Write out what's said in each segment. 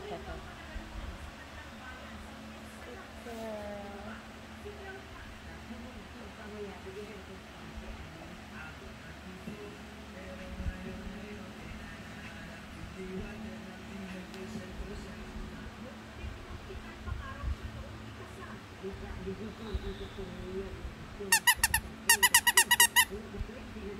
of pepper. Thank you.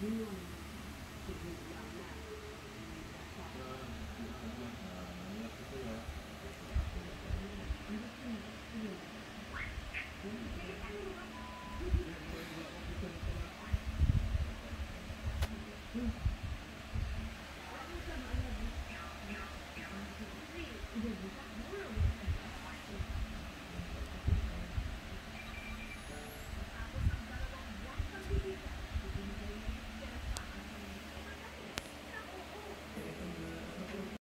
Mm-hmm.